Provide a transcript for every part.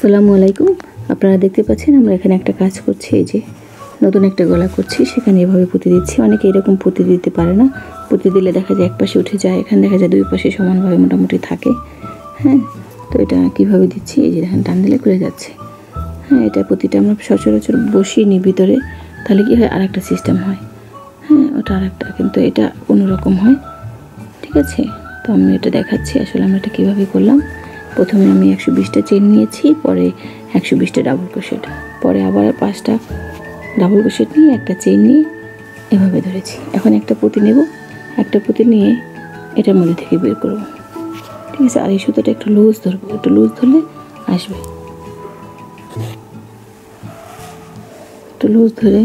আসসালামু আলাইকুম। আপনারা দেখতে পাচ্ছেন আমরা এখানে একটা কাজ করছি, এই যে নতুন একটা গলা করছি। সেখানে এভাবে পুঁতে দিচ্ছি। অনেকে এরকম পুঁতে দিতে পারে না। পুঁতে দিলে দেখা যায় এক পাশে উঠে যায়, এখানে দেখা যায় দুই পাশে সমানভাবে মোটামুটি থাকে। হ্যাঁ তো এটা কীভাবে দিচ্ছি? এই যে দেখেন টান দিলে খুলে যাচ্ছে। হ্যাঁ এটা প্রতিটা আমরা সচরাচর বসিয়ে নিই ভিতরে, তাহলে কী হয়? আর একটা সিস্টেম হয়। হ্যাঁ ওটা আর একটা কিন্তু এটা অন্যরকম হয়। ঠিক আছে? তো আমি এটা দেখাচ্ছি, আসলে আমরা এটা কীভাবে করলাম। প্রথমে আমি একশো বিশটা চেন নিয়েছি, পরে একশো বিশটা ডাবল ক্রোশেট পরে আবার পাঁচটা ডাবল ক্রোশেট নিয়ে একটা চেন নিয়ে এভাবে ধরেছি। এখন একটা পুঁতি নেব, একটা পুঁতি নিয়ে এটার মধ্যে থেকে বের করব। ঠিক আছে, আর এই সুতোটা একটু লুজ ধরবো, একটু লুজ ধরলে আসবে। একটু লুজ ধরে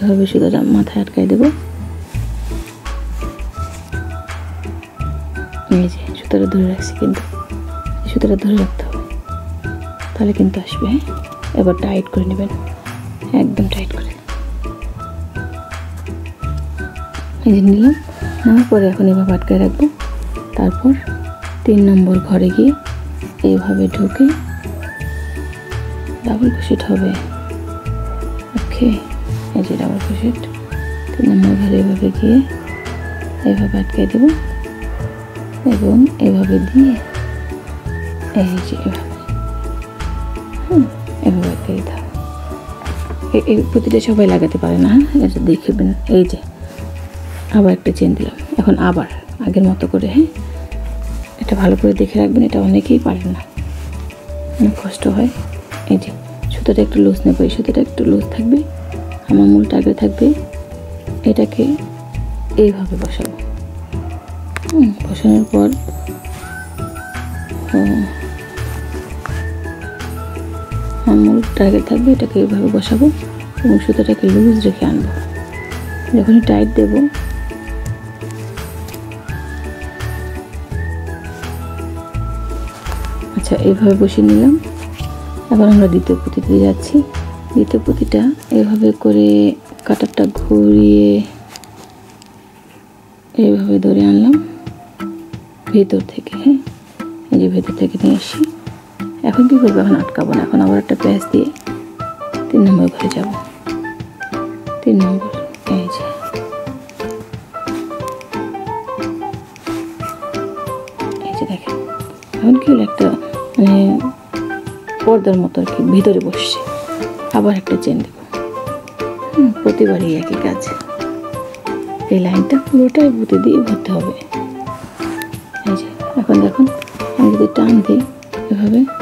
এভাবে সুতোটা মাথায় আটকাই দেবো। এই যে সুতোটা ধরে রাখছি কিন্তু। সুতোটা ধরে রাখতে হবে। তাহলে কিন্তু আসবে হ্যাঁ? এবার টাইট করে নেবেন। একদম টাইট করে এই যে নিলাম। নেওয়ার পরে এখন এভাবে আটকায় রাখব। তারপর তিন নম্বর ঘরে গিয়ে এইভাবে ঢুকে ডাবল কুশিট হবে। ওকে, এই যে ডাবল কুশিট তিন নম্বর ঘরে এভাবে গিয়ে এইভাবে আটকে দেবো। এবং এভাবে দিয়ে এই যে এভাবে হুম এভাবে দিতে এই প্রতিটা সবাই লাগাতে পারে না হ্যাঁ? এটা দেখবেন এই যে, আবার একটা চেন দিলাম। এখন আবার, আগের মতো করে হ্যাঁ? এটা ভালো করে দেখে রাখবেন, এটা অনেকেই পারে না। অনেক কষ্ট হয়। এই যে, সুতোটা একটু লুজ নেব, এই সুতোটা একটু লুজ থাকবে, আমার মূলটা আগে থাকবে, এটাকে এইভাবে বসাবো। বসানোর পর মূলটা আগে থাকবে এটাকে এইভাবে বসাবো এবং সুতোটাকে লুজ রেখে আনব। যখনই টাইট দেবো আচ্ছা এইভাবে বসিয়ে নিলাম। এখন আমরা দ্বিতীয় পুঁতিতে যাচ্ছি। দ্বিতীয় পুঁতিটা এভাবে করে কাটারটা ঘুরিয়ে এইভাবে ধরে আনলাম। ভেতর থেকে হ্যাঁ? এই যে ভেতর থেকে নিয়ে আসি। এখন কী করব? এখন আটকাবো না। এখন আবার একটা প্যাঁচ দিয়ে তিন নম্বর ঘরে যাব। তিন নম্বর, এই যে। দেখেন। এখন কি হলো? একটা মানে পর্দার মতো আর কি ভিতরে বসছে। আবার একটা চেন দেবো। প্রতিবারই একই কাজ। এই লাইনটা পুরোটাই বুতে দিয়ে ভরতে হবে। এই যে, এখন দেখুন, আমি যদি টান দিই এভাবে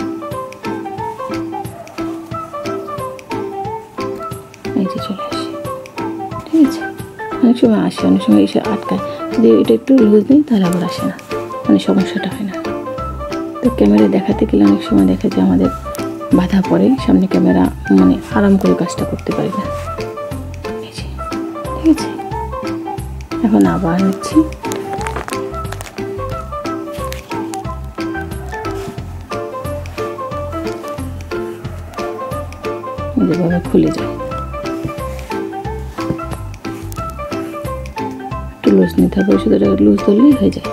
অনেক সময় আসে, অনেক সময় এসে আটকায়। যদি এটা একটু লুজ দিই তাহলে আবার আসে না। মানে সমস্যাটা হয় না। তো ক্যামেরা দেখাতে গেলে অনেক সময় দেখা যায় আমাদের বাধা পড়ে, সামনে ক্যামেরা মানে আরাম করে কাজটা করতে পারি না। ঠিক আছে? এখন আবার নিচ্ছি। যেভাবে খুলে যায়। একটু লুজ নিতে হবে শুধু লুজ ধরলেই হয়ে যায়।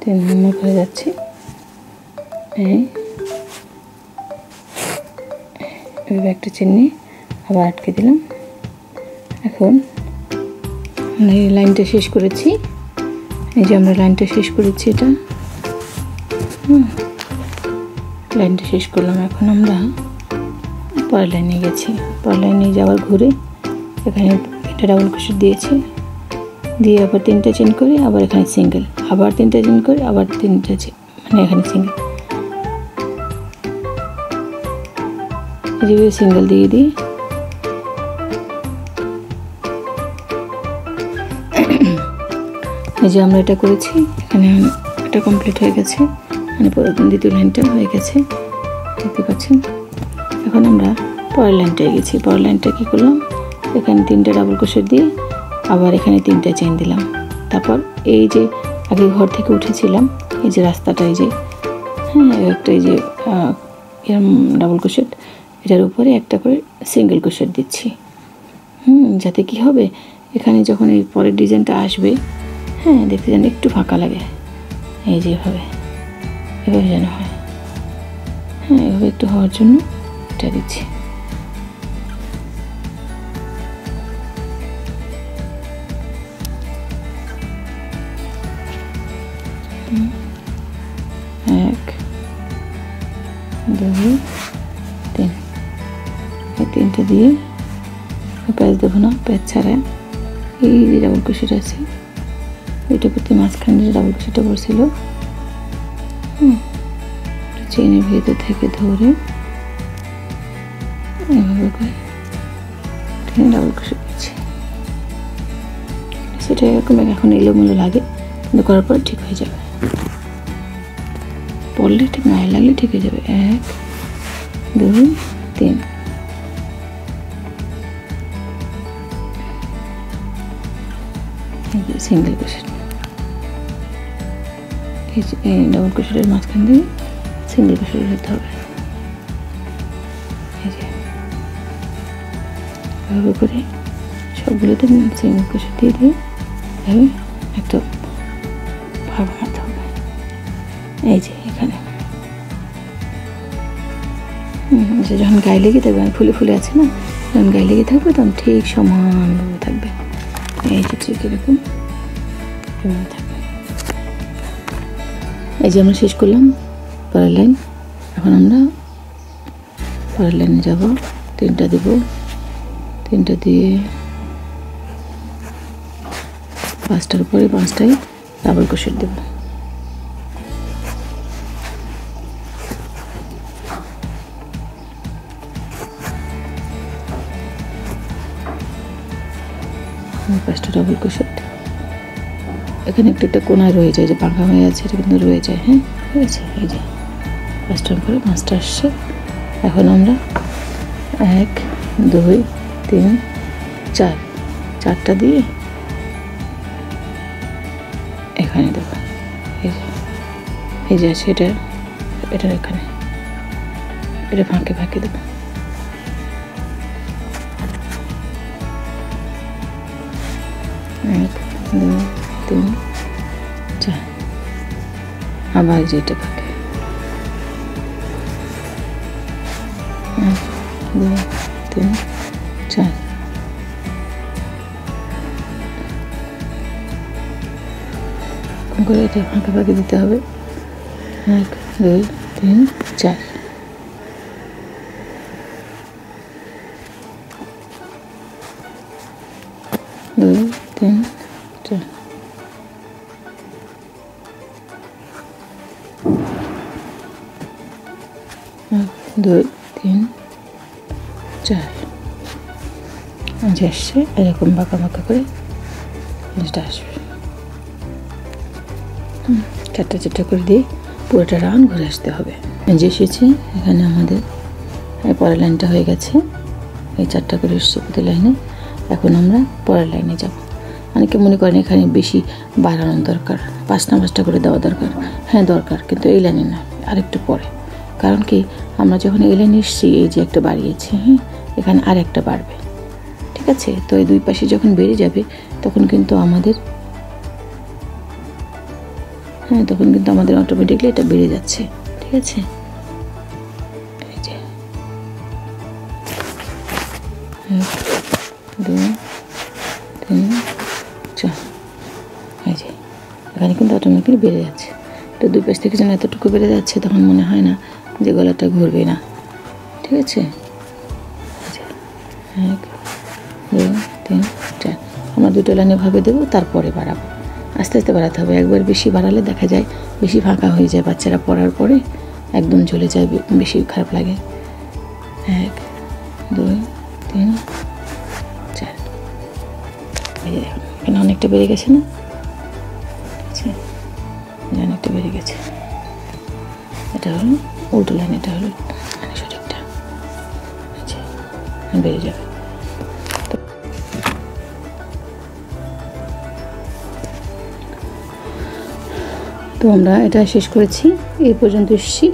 তিন নম্বর এই একটা চিনি আবার আটকে দিলাম। এখন লাইনটা শেষ করেছি। এই যে আমরা লাইনটা শেষ করেছি এটা। লাইনটা শেষ করলাম এখন আমরা। পরের লাইনে গেছি। পরের লাইনে যাওয়ার ঘুরে এখানে এটা ডাবল ক্রোশেট দিয়েছি। দিয়ে আবার তিনটা চেন করে আবার এখানে সিঙ্গেল আবার তিনটা চেন করে আবার তিনটা চেন মানে এখানে সিঙ্গেল সিঙ্গেল দিয়ে দিই। এই যে আমরা এটা করেছি, এখানে এটা কমপ্লিট হয়ে গেছে। মানে দ্বিতীয় লাইনটা হয়ে গেছে। দেখতে পাচ্ছেন? এখন আমরা পরের লাইনটায় গেছি। পরের লাইনটা কী করলাম? এখানে তিনটা ডাবল ক্রোশেট দিয়ে আবার এখানে তিনটা চেন দিলাম। তারপর এই যে আগে ঘর থেকে উঠেছিলাম, এই যে রাস্তাটা, এই যে হ্যাঁ একটা এই যে এরম ডাবল ক্রোশেট এটার উপরে একটা করে সিঙ্গেল ক্রোশেট দিচ্ছি। হুম, যাতে কি হবে? এখানে যখন এই পরের ডিজাইনটা আসবে হ্যাঁ দেখতে যেন একটু ফাঁকা লাগে। এই যে এভাবে এভাবে যেন হয়। হ্যাঁ এভাবে একটু হওয়ার জন্য এটা দিচ্ছি। এক, দুই, তিন। এই তিনটে দিয়ে প্যাঁচ দেবো না প্যাঁচ ছাড়া। এই যে যেমন কুশিট আছে। এটা প্রতি মাঝখানে যে ডাবল কুশিটা পড়ছিল, হুম চেনের ভেতর থেকে ধরে এভাবে করে ডাবল কুশিট দিচ্ছি সেটা এরকম এখন এলোমেলো লাগে, কিন্তু করার পর ঠিক হয়ে যাবে। পড়লে ঠিক মায়ের লাগলে ঠিক হয়ে যাবে। এক, দুই, তিন। সিঙ্গেল ক্রোশেট এই ডাবল ক্রোশেটের মাঝখান দিয়ে সিঙ্গেল ক্রোশেট হতে হবে। এভাবে করে সবগুলোতে সিঙ্গেল ক্রোশেট দিয়ে দিয়ে এভাবে একটা ভাব বানাতে হবে। এই যে, এখানে। যে যখন গায়ে লেগে থাকবে আর ফুলে ফুলে আছে না, যখন গায়ে লেগে থাকবে তখন ঠিক সমানভাবে থাকবে। এই যে ঠিক এরকম থাকবে। এই যে আমরা শেষ করলাম পরের লাইন। এখন আমরা পরের লাইনে যাব। তিনটা দেব। তিনটা দিয়ে পাঁচটার উপরে পাঁচটায় ডাবল ক্রোশেট দেবো। পাঁচটা ডাবল ক্রোশেট এখানে একটা একটা কোনায় রয়ে যায়, যে পাখা হয়ে আছে, এটা কিন্তু রয়ে যায় হ্যাঁ? ঠিক আছে, এই যে। পাঁচটার পরে পাঁচটা আসছে। এখন আমরা এক, দুই, তিন, চার। চারটা দিয়ে এখানে দেবো এই যে আছে, এটা এটা এখানে। এটা ফাঁকে ফাঁকে দেবো। এক, দুই আবার যেটা থাকে। এক, দুই, তিন, চার। করে এটা ফাঁকা ফাঁকে দিতে হবে। এক, দুই, তিন, চার। আজ আসছে এরকম বাঁকা বাঁকা করে জিনিসটা আসবে। চারটা চারটা করে দিয়ে পুরোটা রাউন্ড ঘুরে আসতে হবে। যে এসেছি, এখানে আমাদের পরের লাইনটা হয়ে গেছে। এই চারটা করে এসছে লাইনে। এখন আমরা পরের লাইনে যাব। অনেকে মনে করেন এখানে বেশি বাড়ানোর দরকার পাঁচটা পাঁচটা করে দেওয়া দরকার। হ্যাঁ দরকার, কিন্তু এই লাইনে না, আরেকটু পরে। কারণ কি, আমরা যখন এই লাইনে এসছি, এই যে একটা বাড়িয়েছি হ্যাঁ এখানে আর একটা বাড়বে। আছে তো এই দুই পাশে যখন বেড়ে যাবে, তখন কিন্তু আমাদের হ্যাঁ তখন কিন্তু আমাদের অটোমেটিকলি এটা বেড়ে যাচ্ছে, ঠিক আছে? তিন যে, এখানে কিন্তু অটোমেটিকলি বেড়ে যাচ্ছে। তো দুই পাশ থেকে যেন এতটুকু বেড়ে যাচ্ছে, তখন মনে হয় না যে গলাটা ঘুরবে না, ঠিক আছে? এক তিন চার আমরা দুটো লাইনে ভাবে দেবো, তারপরে বাড়াবো। আস্তে আস্তে বাড়াতে হবে। একবার বেশি বাড়ালে দেখা যায় বেশি ফাঁকা হয়ে যায়, বাচ্চারা পড়ার পরে একদম চলে যায় বেশি খারাপ লাগে। এক, দুই, তিন, চার। এখানে অনেকটা বেড়ে গেছে না? আছে অনেকটা বেড়ে গেছে। এটা হলো, উল্টো লাইন, এটা হলো সঠিকটা বেড়ে যাবে। তো আমরা এটা শেষ করেছি। এই পর্যন্ত এসেছি।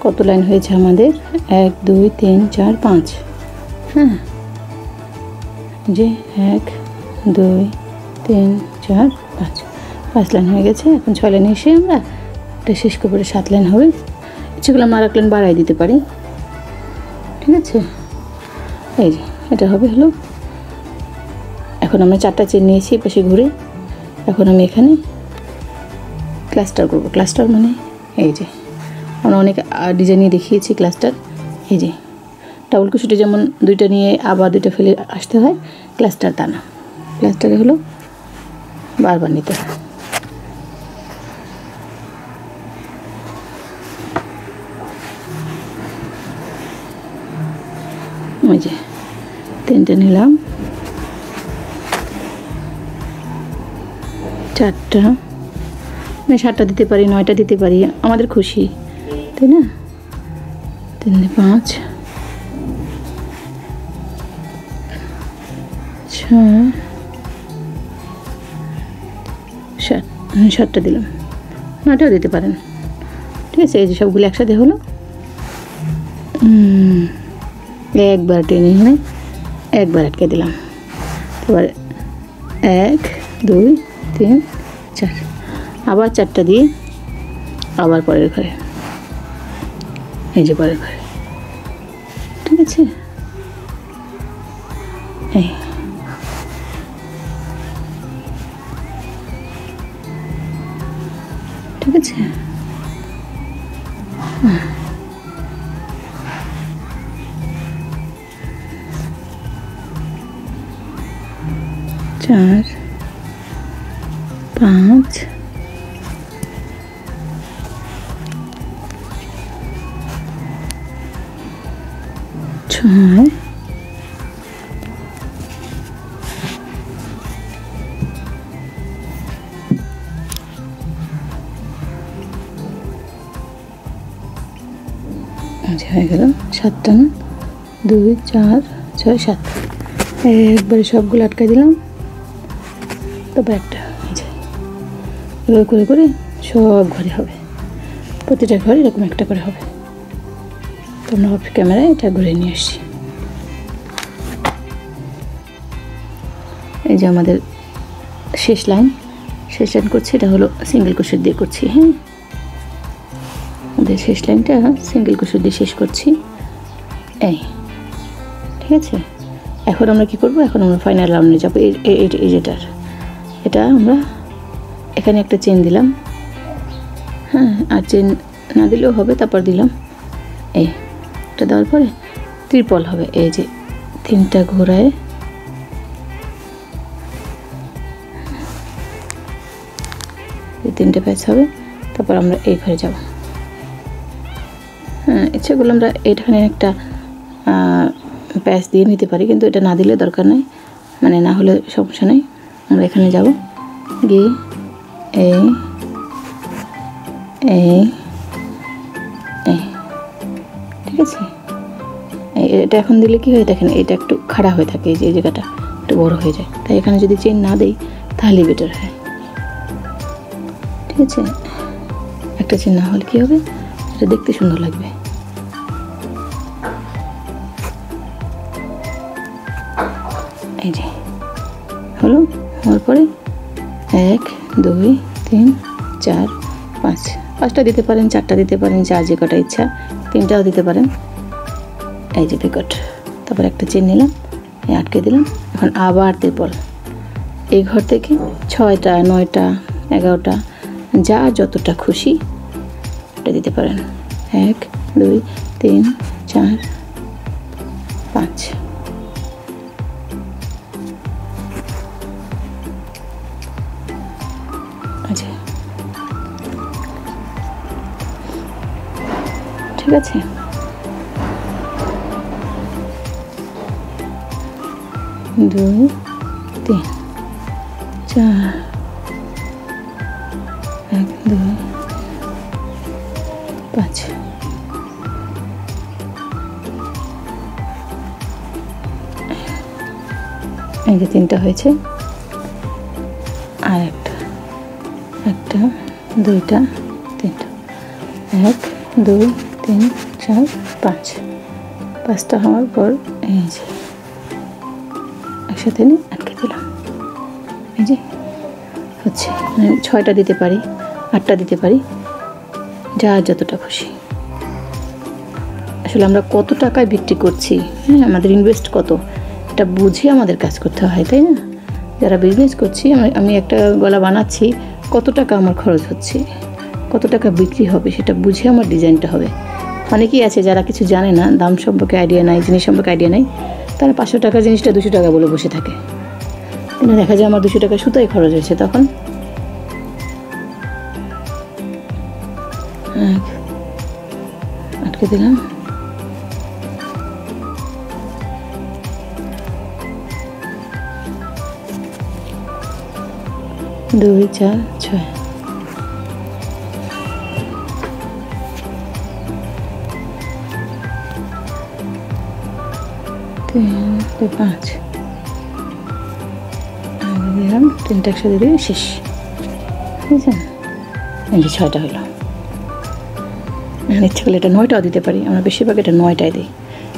কত লাইন হয়েছে আমাদের? এক, দুই, তিন, চার, পাঁচ। হ্যাঁ। যে এক, দুই, তিন, চার, পাঁচ। পাঁচ লাইন হয়ে গেছে। এখন ছয় লাইনে এসে আমরা এটা শেষ করে সাত লাইন হবে। ইচ্ছেগুলো আমরা এক লাইন বাড়াই দিতে পারি। ঠিক আছে? এই যে, এটা হবে হলো। এখন আমরা চারটা চেন নিয়েছি পাশে ঘুরে। এখন আমি এখানে ক্লাস্টার করব। ক্লাস্টার মানে এই যে, আমরা অনেক ডিজাইনে দেখিয়েছি ক্লাস্টার। এই যে ডাবল কুশুটি যেমন দুইটা নিয়ে আবার দুইটা ফেলে আসতে হয়, ক্লাস্টার তা না। ক্লাস্টারে হলো বারবার নিতে হয়। ওই যে, তিনটে নিলাম। চারটা। মানে সাতটা দিতে পারি, নয়টা দিতে পারি, আমাদের খুশি, তাই না? তিন, পাঁচ, ছয়, সাত সাতটা দিলাম। নয়টাও দিতে পারেন। ঠিক আছে, এই যে সবগুলো একসাথে হলো। একবার টেনে এনে একবার আটকে দিলাম। এবার এক, দুই, তিন আবার চারটা দিয়ে আবার পরের ঘরে। এই যে পরের ঘরে। ঠিক আছে? এই। ঠিক আছে? চার, পাঁচ সাতটা না? দুই, চার, ছয়, সাত। একবারে সবগুলো আটকাই দিলাম। তারপর একটা এভাবে করে করে সব ঘরে হবে। প্রতিটা ঘরে এরকম একটা করে হবে। তোমরা অফ ক্যামেরায় এটা ঘুরে নিয়ে আসছি। এই যে আমাদের শেষ লাইন। শেষ লাইন করছি, এটা হলো সিঙ্গেল কুশর দিয়ে করছি হ্যাঁ? আমাদের শেষ লাইনটা সিঙ্গেল কুশর দিয়ে শেষ করছি। এই, ঠিক আছে? এখন আমরা কি করব? এখন আমরা ফাইনাল রাউন্ডে যাব। এই যেটার। এটা আমরা এখানে একটা চেন দিলাম। হ্যাঁ আর চেন না দিলেও হবে, তারপর দিলাম। এই, এটা দেওয়ার পরে ত্রিপল হবে। এই যে তিনটা ঘোরায় তিনটে প্যাচ হবে। তারপর আমরা এই ঘরে যাব। হ্যাঁ ইচ্ছেগুলো আমরা এইখানে একটা প্যাচ দিয়ে নিতে পারি, কিন্তু এটা না দিলে দরকার নেই। মানে না হলে সমস্যা নেই। আমরা এখানে যাব। গিয়ে এই এই এই ঠিক আছে? এটা এখন দিলে কি হয় দেখেন, এটা একটু খাড়া হয়ে থাকে এই যে জায়গাটা একটু বড় হয়ে যায়। তাই এখানে যদি চেন না দেই তাহলে বেটার হয়। ঠিক আছে? একটা চেন না হলে কী হবে? এটা দেখতে সুন্দর লাগবে। এই যে হলো হওয়ার পরে এক, দুই, তিন, চার, পাঁচ। পাঁচটা দিতে পারেন, চারটা দিতে পারেন, যা যে কটা ইচ্ছা, তিনটাও দিতে পারেন। এই যে বিকট। তারপর একটা চেন নিলাম আটকে দিলাম। এখন আবার ত্রিপল। এই ঘর থেকে ছয়টা, নয়টা, এগারোটা, যা যতটা খুশি, ওটা দিতে পারেন। এক, দুই, তিন, চার, পাঁচ। আছে দুই, তিন, চার, এক, দুই, পাঁচ। এই যে তিনটা হয়েছে। আর একটা একটা, দুইটা, তিনটা। এক, দুই তিন, চার, পাঁচ। পাঁচটা হওয়ার পর এই যে, একসাথে নিয়ে আটকে দিলাম। এই যে, হচ্ছে মানে ছয়টা দিতে পারি, আটটা দিতে পারি, যা যতটা খুশি। আসলে আমরা কত টাকায় বিক্রি করছি হ্যাঁ আমাদের ইনভেস্ট কত, এটা বুঝে আমাদের কাজ করতে হয়, তাই না? যারা বিজনেস করছি, আমি- আমি একটা গলা বানাচ্ছি, কত টাকা আমার খরচ হচ্ছে, কত টাকা বিক্রি হবে, সেটা বুঝে আমার ডিজাইনটা হবে। অনেকেই আছে যারা কিছু জানে না, দাম সম্পর্কে আইডিয়া নাই, জিনিস সম্পর্কে আইডিয়া নাই, তারা পাঁচশো টাকার জিনিসটা দুশো টাকা বলে বসে থাকে। কিন্তু দেখা যায় আমার দুশো টাকা সুতাই খরচ হয়েছে তখন। আটকে দিলাম। দুই, চার, ছয়। তিন পাঁচ। আর দিলাম তিনটা একসাথে দিয়ে শেষ। এই যে ছয়টা হলো। এখন ইচ্ছে করলে এটা নয়টাও দিতে পারি। আমরা বেশিরভাগ এটা নয়টায় দিই।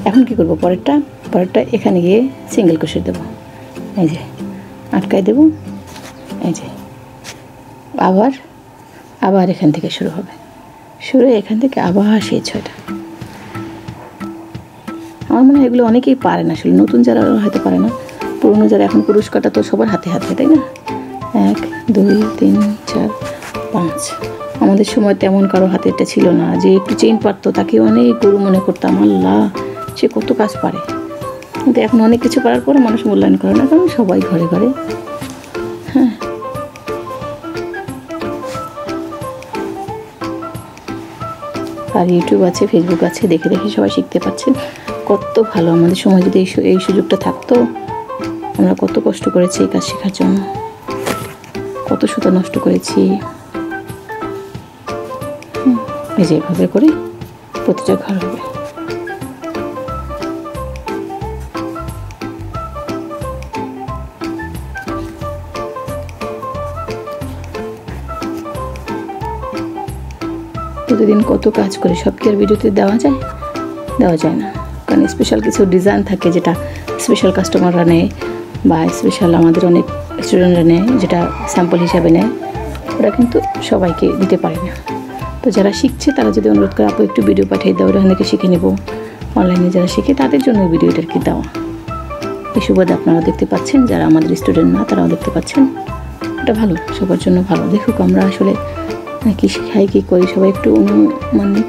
এখন কি করব? পরেরটা পরেরটা এখানে গিয়ে সিঙ্গেল কুশি দেবো। এই যে, আটকায় দেবো। এই যে, আবার আবার এখান থেকে শুরু হবে। শুরু এখান থেকে আবার সেই ছয়টা। আমার মনে হয় এগুলো অনেকেই পারে না আসলে। নতুন যারা হয়তো পারে না, পুরনো যারা এখন পুরুষ কাটা তো সবার হাতে হাতে, তাই না? এক, দুই, তিন, চার, পাঁচ। আমাদের সময় তেমন কারও হাতে এটা ছিল না। যে একটু চেইন পারতো, তাকে অনেক গরু মনে করতাম, আল্লাহ, সে কত কাজ পারে। কিন্তু এখন অনেক কিছু পারার পরে মানুষ মূল্যায়ন করে না, কারণ সবাই ঘরে ঘরে। হ্যাঁ। আর ইউটিউব আছে ফেসবুক আছে, দেখে দেখে সবাই শিখতে পারছেন কত ভালো আমাদের সময় যদি এই এই সুযোগটা থাকতো, আমরা কত কষ্ট করেছি এই কাজ শেখার জন্য। কত সুতা নষ্ট করেছি। এই যে এভাবে করে প্রতিটা ঘর হবে। প্রতিদিন কত কাজ করে, সব কি আর ভিডিওতে দেওয়া যায়? দেওয়া যায় না। কারণ স্পেশাল কিছু ডিজাইন থাকে যেটা স্পেশাল কাস্টমাররা নেয় বা স্পেশাল আমাদের অনেক স্টুডেন্টরা নেয়, যেটা স্যাম্পল হিসাবে নেয়। ওরা কিন্তু সবাইকে দিতে পারে না। তো যারা শিখছে, তারা যদি অনুরোধ করে, আপু, একটু ভিডিও পাঠিয়ে দাও, ওরা থেকে শিখে নেব। অনলাইনে যারা শিখে, তাদের জন্য ভিডিওটা কি দেওয়া। এই সুবাদে আপনারা দেখতে পাচ্ছেন, যারা আমাদের স্টুডেন্ট না, তারাও দেখতে পাচ্ছেন। এটা ভালো, সবার জন্য ভালো। দেখুক আমরা আসলে কী শেখাই, কী করি, সবাই একটু অনুমানিক।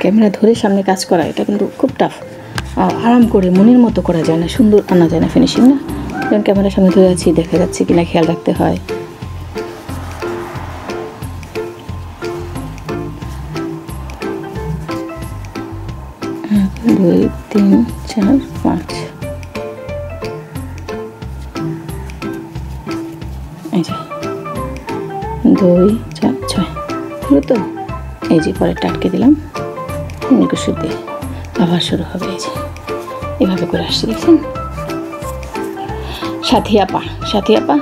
ক্যামেরা ধরে সামনে কাজ করা, এটা কিন্তু খুব টাফ আরাম করে, মনের মতো করা যায় না, সুন্দর আনা যায় না ফিনিশিং না? যেমন ক্যামেরার সামনে ধরে আছি, দেখা যাচ্ছে কিনা, খেয়াল রাখতে হয়। দুই, তিন, চার, পাঁচ। দুই, চার, ছয়। হলো তো? এই যে, পরে টাটকে দিলাম। নিকুশি দিয়ে আবার শুরু হবে এই যে। এভাবে করে আসছি, দেখছেন? সাথী আপা সাথী আপা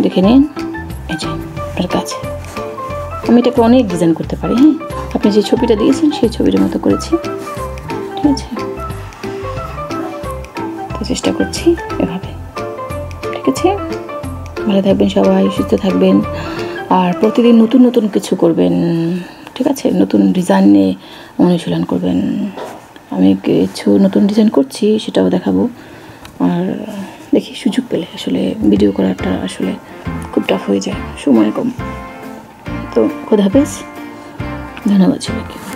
দেখে নিন। এই যে, আপনার কাছে। আমি এটাকে অনেক ডিজাইন করতে পারি হ্যাঁ? আপনি যে ছবিটা দিয়েছেন, সেই ছবিটার মতো করেছি। ঠিক আছে? চেষ্টা করছি এভাবে। ঠিক আছে? ভালো থাকবেন সবাই, সুস্থ থাকবেন। আর প্রতিদিন নতুন নতুন কিছু করবেন। ঠিক আছে? নতুন ডিজাইন নিয়ে অনুশীলন করবেন। আমি কিছু নতুন ডিজাইন করছি, সেটাও দেখাবো। আর দেখি সুযোগ পেলে আসলে ভিডিও করাটা আসলে খুব টাফ হয়ে যায়, সময় কম। তো খোদা হাফেজ, ধন্যবাদ সবাইকে।